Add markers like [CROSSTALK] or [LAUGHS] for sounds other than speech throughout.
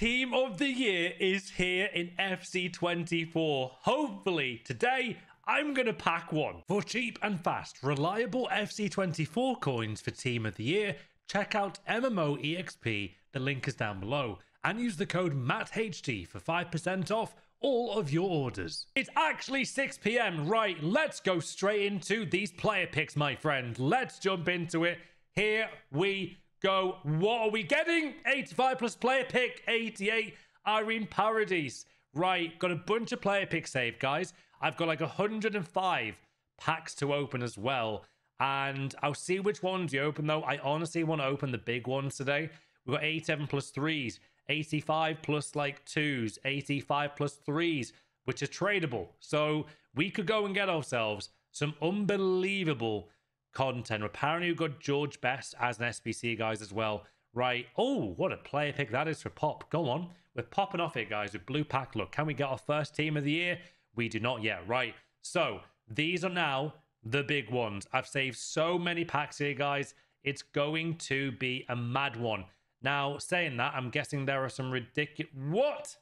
team of the year is here in FC24. Hopefully, today I'm going to pack one. For cheap and fast, reliable FC24 coins for team of the year, check out MMO EXP. The link is down below. And use the code MATTHD for 5% off all of your orders. It's actually 6 p.m. Right, let's go straight into these player picks, my friend. Let's jump into it. Here we go. What are we getting? 85 plus player pick, 88 Irene Paredes. Right, got a bunch of player pick saved, guys. I've got like 105 packs to open as well. And I'll see which ones you open, though. I honestly want to open the big ones today. We've got 87 3s, 85 plus like 2s, 85 3s, which are tradable. So we could go and get ourselves some unbelievable content. Apparently, we've got George Best as an SBC, guys, as well. Right. Oh, what a player pick that is for Pop. Go on. We're popping off it, guys, with Blue Pack. Look, can we get our first team of the year? We do not yet. Right. So these are now the big ones. I've saved so many packs here, guys. It's going to be a mad one. Now, saying that, I'm guessing there are some ridiculous... What?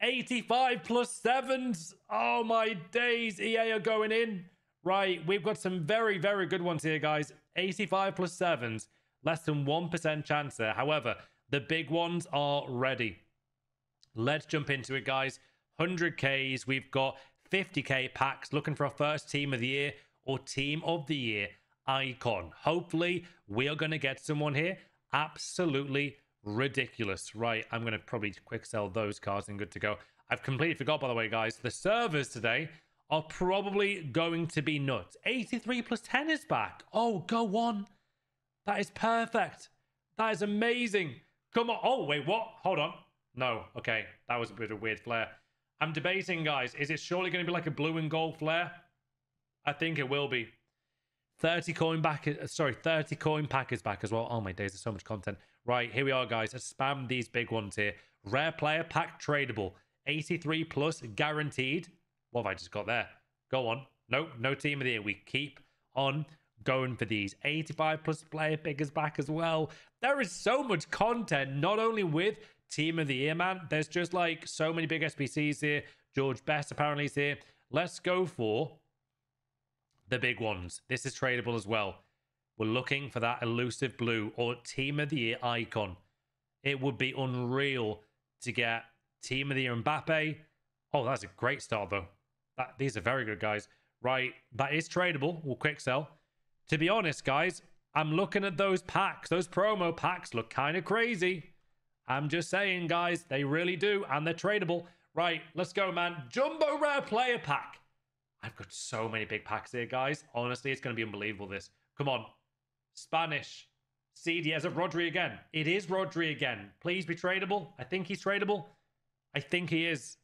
85 plus sevens? Oh, my days. EA are going in. Right, we've got some very, very good ones here, guys. 85 plus sevens. Less than 1% chance there. However, the big ones are ready. Let's jump into it, guys. 100Ks. We've got 50K packs looking for our first team of the year or team of the year icon. Hopefully, we are going to get someone here. Absolutely ridiculous. Right, I'm going to probably quick sell those cards and good to go. I've completely forgot, by the way, guys. The servers today are probably going to be nuts. 83 plus 10 is back. Oh, go on. That is perfect. That is amazing. Come on. Oh, wait, what? Hold on. No. Okay. That was a bit of a weird flare. I'm debating, guys. Is it surely going to be like a blue and gold flare? I think it will be. 30 coin back. Uh, sorry, 30 coin pack is back as well. Oh my days, there's so much content. Right, here we are, guys. Spam these big ones here. Rare player pack tradable. 83 plus guaranteed. What have I just got there? Go on. Nope, no team of the year. We keep on going for these. 85 plus player pickers back as well. There is so much content, not only with team of the year, man. There's just like so many big SBCs here. George Best apparently is here. Let's go for the big ones. This is tradable as well. We're looking for that elusive blue or team of the year icon. It would be unreal to get team of the year Mbappe. Oh, that's a great start though. That, these are very good, guys. Right, that is tradable. We'll quick sell. To be honest, guys, I'm looking at those packs. Those promo packs look kind of crazy. I'm just saying, guys, they really do, and they're tradable. Right, let's go, man. Jumbo Rare Player Pack. I've got so many big packs here, guys. Honestly, it's going to be unbelievable, this. Come on. Spanish. CD as of Rodri again. It is Rodri again. Please be tradable. I think he's tradable. I think he is.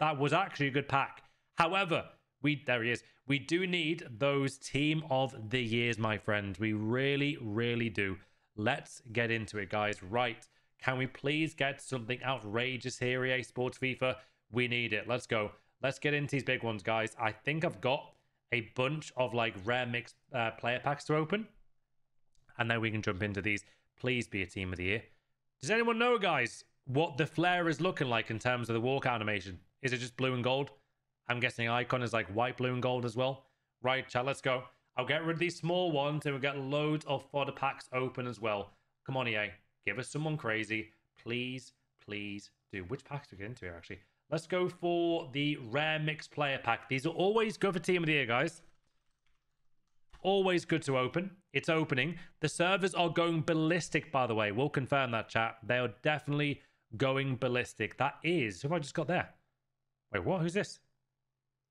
That was actually a good pack. However, we there he is. We do need those team of the years, my friend. We really, really do. Let's get into it, guys. Right. Can we please get something outrageous here, EA Sports FIFA? We need it. Let's go. Let's get into these big ones, guys. I think I've got a bunch of like rare mixed uh, player packs to open. And then we can jump into these. Please be a team of the year. Does anyone know, guys, what the flare is looking like in terms of the walk animation? Is it just blue and gold? I'm guessing icon is like white, blue, and gold as well. Right, chat, let's go. I'll get rid of these small ones and we'll get loads of fodder packs open as well. Come on, EA. Give us someone crazy. Please, please do. Which packs do we get into here, actually? Let's go for the rare mixed player pack. These are always good for team of the year, guys. Always good to open. It's opening. The servers are going ballistic, by the way. We'll confirm that, chat. They are definitely going ballistic. That is... Who have I just got there? Wait, what? Who's this?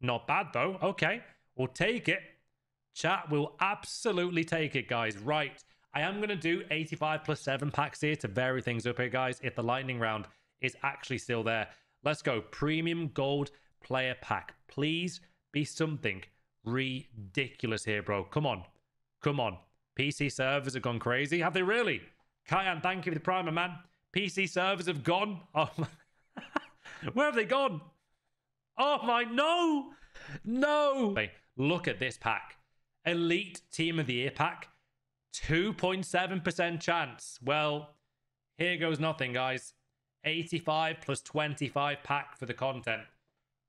Not bad, though. Okay. We'll take it. Chat will absolutely take it, guys. Right. I am going to do 85 plus 7 packs here to vary things up here, guys, if the lightning round is actually still there. Let's go. Premium gold player pack. Please be something ridiculous here, bro. Come on. Come on. PC servers have gone crazy. Have they really? Kyan, thank you for the primer, man. PC servers have gone. Oh, [LAUGHS] Where have they gone? Oh my, no. No. Look at this pack. Elite Team of the Year pack. 2.7% chance. Well, here goes nothing, guys. 85 plus 25 pack for the content.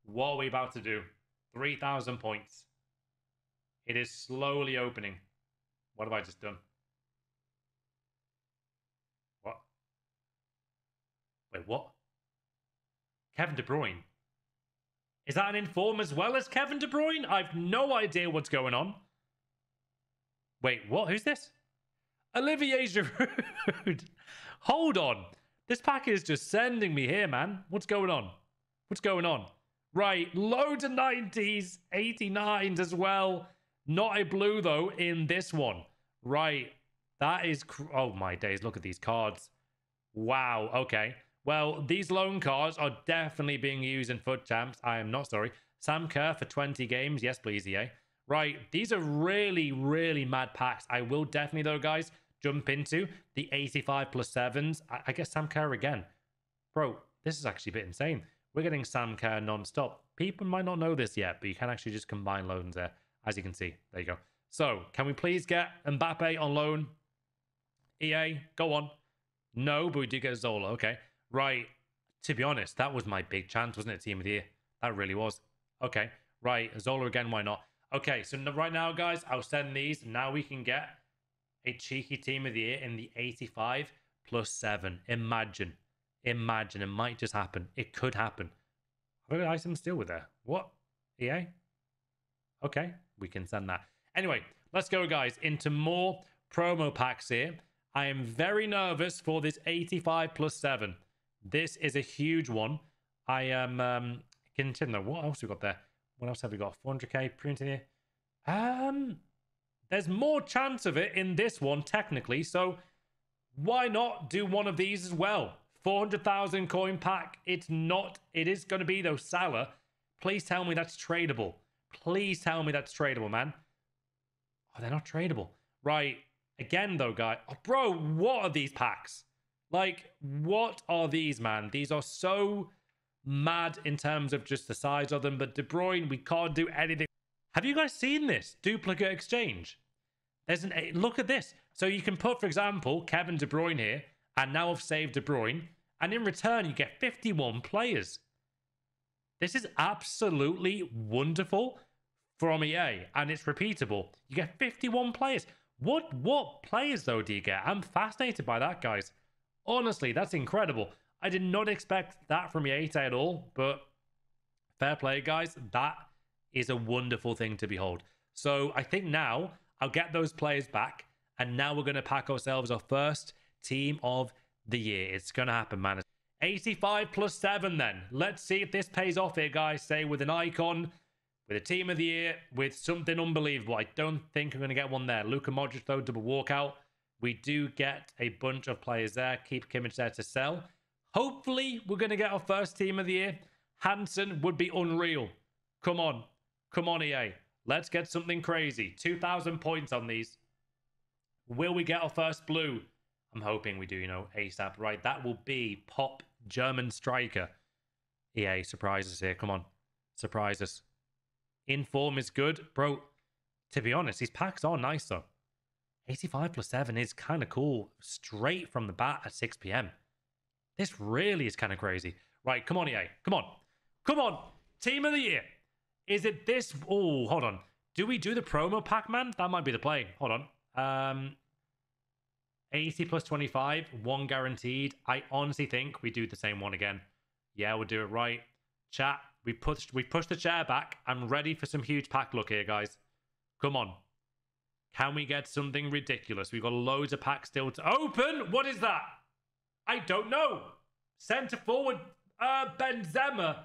What are we about to do? 3,000 points. It is slowly opening. What have I just done? What? Wait, what? Kevin De Bruyne. Is that an inform as well as Kevin De Bruyne? I've no idea what's going on. Wait, what? Who's this? Olivier Giroud. [LAUGHS] Hold on. This pack is just sending me here, man. What's going on? What's going on? Right, loads of 90s, 89s as well. Not a blue, though, in this one. Right, that is... oh, my days. Look at these cards. Wow, okay. Well, these loan cards are definitely being used in FUT Champs. I am not sorry. Sam Kerr for 20 games. Yes, please, EA. Right, these are really, really mad packs. I will definitely, though, guys, jump into the 85 plus 7s. I, I guess Sam Kerr again. Bro, this is actually a bit insane. We're getting Sam Kerr non-stop. People might not know this yet, but you can actually just combine loans there, as you can see. There you go. So, can we please get Mbappe on loan? EA, go on. No, but we do get Zola. Okay. Right. To be honest, that was my big chance, wasn't it, Team of the Year? That really was. Okay. Right. Zola again, why not? Okay, so right now, guys, I'll send these. Now we can get a cheeky team of the year in the 85 plus 7. Imagine. Imagine. It might just happen. It could happen. I've got item still with there. What? EA? Okay, we can send that. Anyway, let's go, guys, into more promo packs here. I am very nervous for this 85 plus 7. This is a huge one. I am um, continue. What else we got there? What else have we got? 400k printing here. Um, there's more chance of it in this one, technically. So why not do one of these as well? 400,000 coin pack. It's not. It is going to be, though, Salah. Please tell me that's tradable. Please tell me that's tradable, man. Oh, they're not tradable. Right. Again, though, guy. Oh, bro, what are these packs? Like, what are these, man? These are so mad in terms of just the size of them. But De Bruyne, we can't do anything. Have you guys seen this duplicate exchange? There's an eh, look at this. So you can put, for example, Kevin De Bruyne here, and now I've saved De Bruyne, and in return you get 51 players. This is absolutely wonderful from EA, and it's repeatable. You get 51 players. What what players though do you get? I'm fascinated by that, guys. Honestly, that's incredible. I did not expect that from EA at all, but fair play, guys. That is a wonderful thing to behold. So I think now I'll get those players back, and now we're going to pack ourselves our first team of the year. It's going to happen, man. 85 plus 7 then. Let's see if this pays off here, guys. Say with an icon, with a team of the year, with something unbelievable. I don't think I'm going to get one there. Luka Modric, though, double walkout. We do get a bunch of players there. Keep Kimmich there to sell. Hopefully, we're going to get our first team of the year. Hansen would be unreal. Come on. Come on, EA. Let's get something crazy. 2,000 points on these. Will we get our first blue? I'm hoping we do, you know, ASAP. Right, that will be Pop German Striker. EA, surprise us here. Come on. Surprise us. Inform is good. Bro, to be honest, these packs are nice, though. 85 plus 7 is kind of cool. Straight from the bat at 6 p.m. This really is kind of crazy. Right, come on, EA. Come on. Come on. Team of the year. Is it this? Oh, hold on. Do we do the promo Pac-Man? That might be the play. Hold on. Um, 80 plus 25, one guaranteed. I honestly think we do the same one again. Yeah, we'll do it right. Chat, we pushed we pushed the chair back. I'm ready for some huge pack look here, guys. Come on. Can we get something ridiculous? We've got loads of packs still to open. What is that? I don't know. Centre forward uh, Benzema.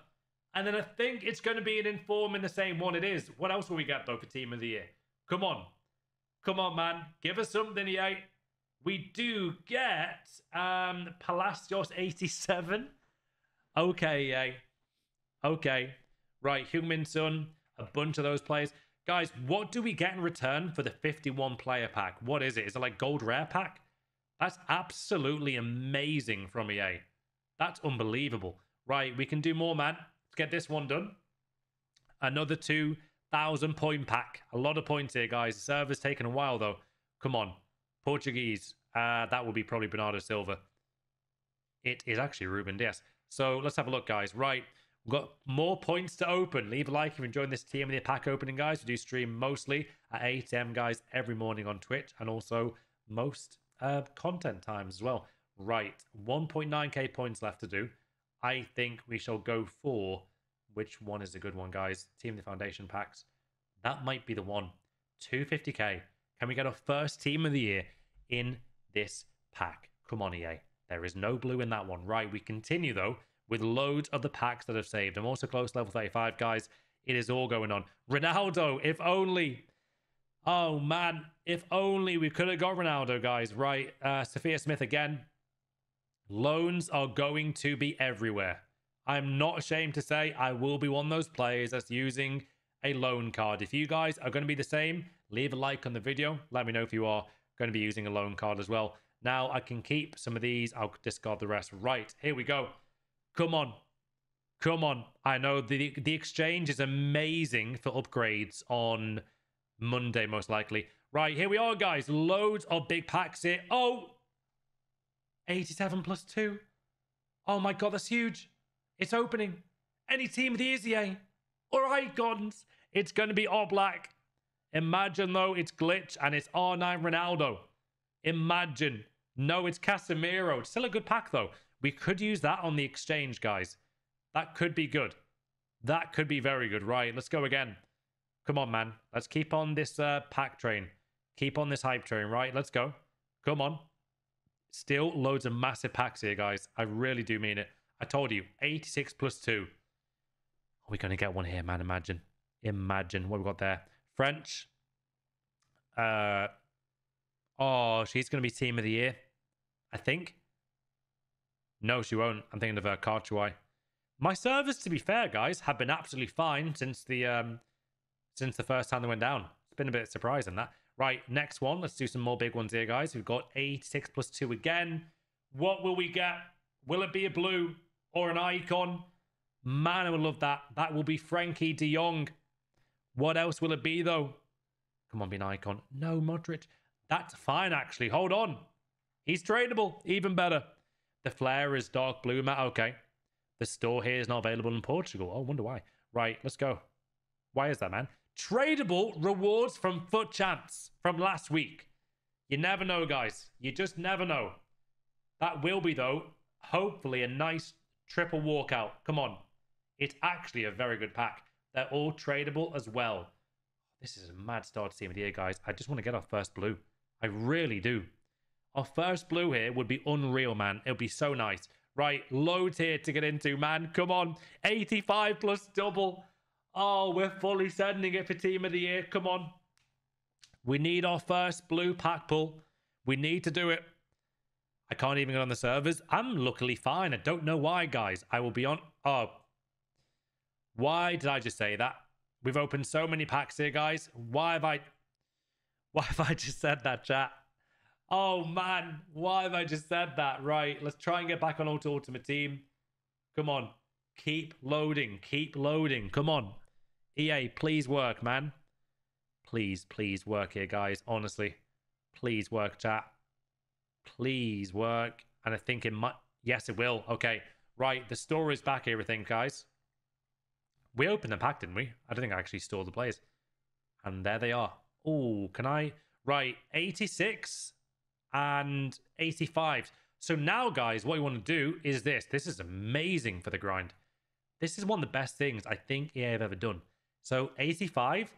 And then I think it's going to be an inform in the same one it is. What else will we get, though, for Team of the Year? Come on. Come on, man. Give us something, EA. We do get um, Palacios 87. Okay, EA. Okay. Right, Heung-min Son, a bunch of those players. Guys, what do we get in return for the 51 player pack? What is it? Is it like gold rare pack? That's absolutely amazing from EA. That's unbelievable. Right, we can do more, man. Let's get this one done. Another 2,000 point pack. A lot of points here, guys. The server's taken a while, though. Come on. Portuguese. Uh, that would be probably Bernardo Silva. It is actually Ruben Dias. So let's have a look, guys. Right. We've got more points to open. Leave a like if you're enjoying this team of the pack opening, guys. We do stream mostly at 8 a.m., guys, every morning on Twitch and also most uh, content times as well. Right. 1.9k points left to do. I think we shall go for which one is a good one, guys. Team of the Foundation packs. That might be the one. 250k. Can we get our first team of the year in this pack? Come on, EA. There is no blue in that one. Right, we continue, though, with loads of the packs that I've saved. I'm also close level 35, guys. It is all going on. Ronaldo, if only. Oh, man. If only we could have got Ronaldo, guys. Right. Uh, Sophia Smith again. Loans are going to be everywhere. I'm not ashamed to say I will be one of those players that's using a loan card. If you guys are going to be the same, leave a like on the video. Let me know if you are going to be using a loan card as well. Now I can keep some of these. I'll discard the rest. Right, here we go. Come on. Come on. I know the the exchange is amazing for upgrades on Monday, most likely. Right, here we are, guys. Loads of big packs here. Oh, 87 plus 2. Oh my god, that's huge. It's opening. Any team the EZA or icons. It's going to be all black. Imagine, though, it's Glitch and it's R9 Ronaldo. Imagine. No, it's Casemiro. It's still a good pack, though. We could use that on the exchange, guys. That could be good. That could be very good. Right, let's go again. Come on, man. Let's keep on this uh, pack train. Keep on this hype train, right? Let's go. Come on. Still loads of massive packs here, guys. I really do mean it. I told you, 86 plus 2. Are we going to get one here, man? Imagine. Imagine what we got there. French. Uh, oh, she's going to be team of the year, I think. No, she won't. I'm thinking of her uh, My servers, to be fair, guys, have been absolutely fine since the um since the first time they went down. It's been a bit surprising that. Right, next one. Let's do some more big ones here, guys. We've got 86 plus 2 again. What will we get? Will it be a blue or an icon? Man, I would love that. That will be Frenkie de Jong. What else will it be, though? Come on, be an icon. No, Modric. That's fine, actually. Hold on. He's tradable. Even better. The flare is dark blue, Matt. Okay. The store here is not available in Portugal. Oh, wonder why. Right, let's go. Why is that, man? Tradable rewards from FUT Champs from last week. You never know, guys. You just never know. That will be, though, hopefully a nice triple walkout. Come on. It's actually a very good pack. They're all tradable as well. This is a mad start to year, guys. I just want to get our first blue. I really do. Our first blue here would be unreal, man. It would be so nice. Right, loads here to get into, man. Come on. 85 plus double. Oh, we're fully sending it for team of the year. Come on. We need our first blue pack pull. We need to do it. I can't even get on the servers. I'm luckily fine. I don't know why, guys. I will be on... Oh, why did I just say that? We've opened so many packs here, guys. Why have I... [LAUGHS] Why have I just said that, chat? Oh, man. Why have I just said that? Right. Let's try and get back on Auto Ultimate Team. Come on. Keep loading. Keep loading. Come on. EA, please work, man. Please, please work here, guys. Honestly. Please work, chat. Please work. And I think it might... Yes, it will. Okay. Right. The store is back, everything, guys. We opened the pack, didn't we? I don't think I actually stored the players. And there they are. Oh, can I? Right, 86 and 85. So now, guys, what you want to do is this. This is amazing for the grind. This is one of the best things I think EA have ever done. So 85,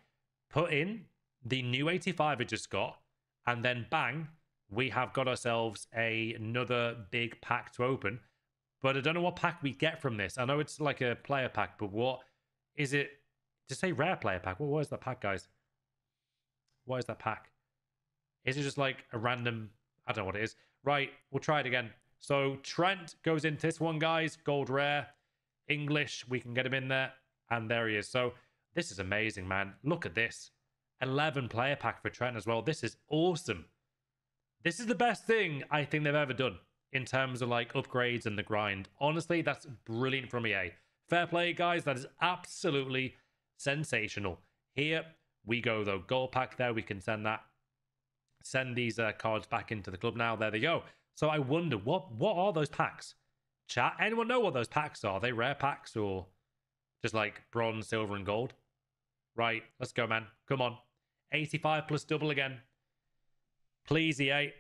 put in the new 85 I just got, and then bang, we have got ourselves a, another big pack to open. But I don't know what pack we get from this. I know it's like a player pack, but what is it to say rare player pack? What that pack, guys? What is that pack? Is it just like a random? I don't know what it is. Right, we'll try it again. So Trent goes into this one, guys. Gold rare, English. We can get him in there, and there he is. So this is amazing, man. Look at this. 11 player pack for Trent as well. This is awesome. This is the best thing I think they've ever done in terms of like upgrades and the grind. Honestly, that's brilliant from EA. Fair play, guys. That is absolutely sensational. Here we go, though. Gold pack there. We can send that. Send these uh, cards back into the club now. There they go. So I wonder, what what are those packs? Chat, anyone know what those packs are? Are they rare packs or just like bronze, silver, and gold? Right, let's go, man. Come on. 85 plus double again. Please, EA,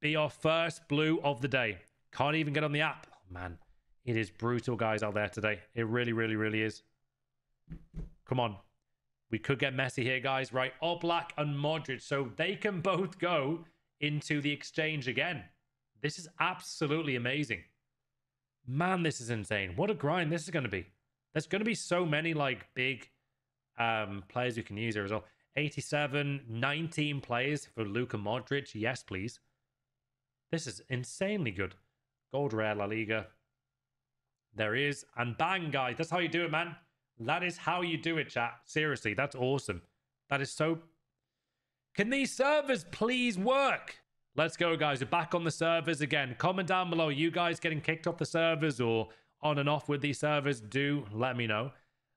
be our first blue of the day. Can't even get on the app. Oh, man, it is brutal, guys, out there today. It really, really, really is. Come on. We could get messy here, guys, right? Oblak and Modric, so they can both go into the exchange again. This is absolutely amazing. Man, this is insane. What a grind this is going to be. There's going to be so many, like, big um, players you can use here as well. 87, 19 players for Luka Modric. Yes, please. This is insanely good. Gold Rare La Liga. There is. And bang, guys. That's how you do it, man. That is how you do it, chat. Seriously, that's awesome. That is so... Can these servers please work? Let's go, guys. We're back on the servers again. Comment down below. Are You guys getting kicked off the servers or on and off with these servers? Do let me know.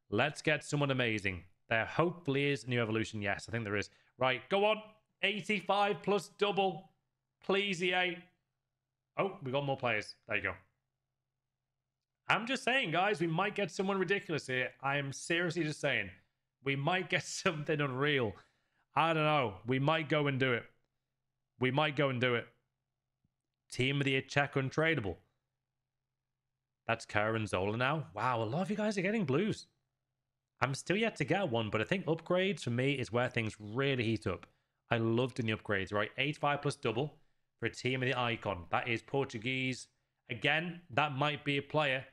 Let's get someone amazing. There hopefully is new evolution. Yes, I think there is. Right, go on. 85 plus double. Please, EA. Oh, we got more players. There you go. I'm just saying, guys, we might get someone ridiculous here. I am seriously just saying. We might get [LAUGHS] something unreal. I don't know. We might go and do it. We might go and do it. Team of the year check untradeable. That's Karen Zola now. Wow, a lot of you guys are getting blues. I'm still yet to get one, but I think upgrades for me is where things really heat up. I love doing the upgrades, right? 85 plus double for a team of the icon. That is Portuguese. Again, that might be a player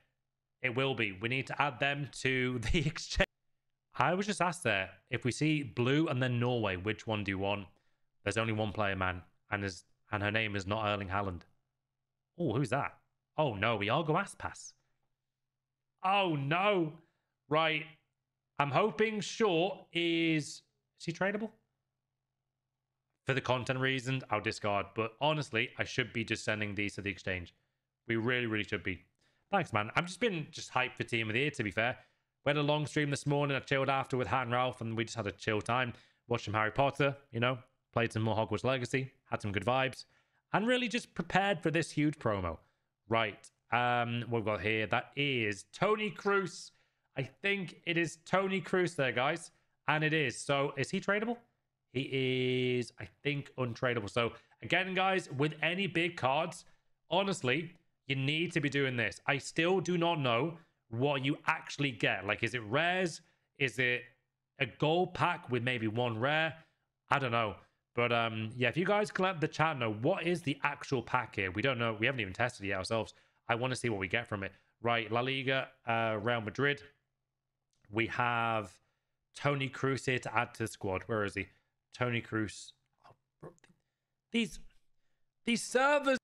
it will be. We need to add them to [LAUGHS] the exchange. I was just asked there if we see blue and then Norway, which one do you want? There's only one player, man, and his and her name is not Erling Haaland. Oh, who's that? Oh no, Iago Aspas. Oh no. Right. I'm hoping Short is is he tradable? For the content reasons, I'll discard. But honestly, I should be just sending these to the exchange. We really, really should be. Thanks, man. I've just been just hyped for Team of the Year, to be fair. We had a long stream this morning. I chilled after with Hat and Ralph, and we just had a chill time. Watched some Harry Potter, you know, played some more Hogwarts Legacy, had some good vibes, and really just prepared for this huge promo. Right. Um, what we've got here, that is Toni Kroos. I think it is Toni Kroos there, guys. And it is. So is he tradable? He is, I think, untradeable. So again, guys, with any big cards, honestly, you need to be doing this. I still do not know what you actually get. Like, is it rares? Is it a gold pack with maybe one rare? I don't know. But um, yeah, if you guys can let the chat know what is the actual pack here, we don't know. We haven't even tested it ourselves. I want to see what we get from it. Right, La Liga, uh, Real Madrid. We have Toni Kroos here to add to the squad. Where is he? Toni Kroos. Oh, these these servers.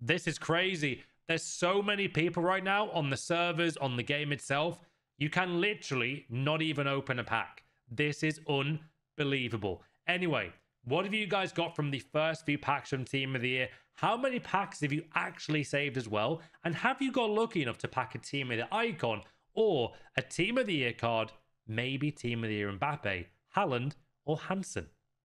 This is crazy. There's so many people right now on the servers, on the game itself. You can literally not even open a pack. This is unbelievable. Anyway, what have you guys got from the first few packs from Team of the Year? How many packs have you actually saved as well? And have you got lucky enough to pack a Team of the Icon or a Team of the Year card? Maybe Team of the Year Mbappe, Haaland, or Hansen?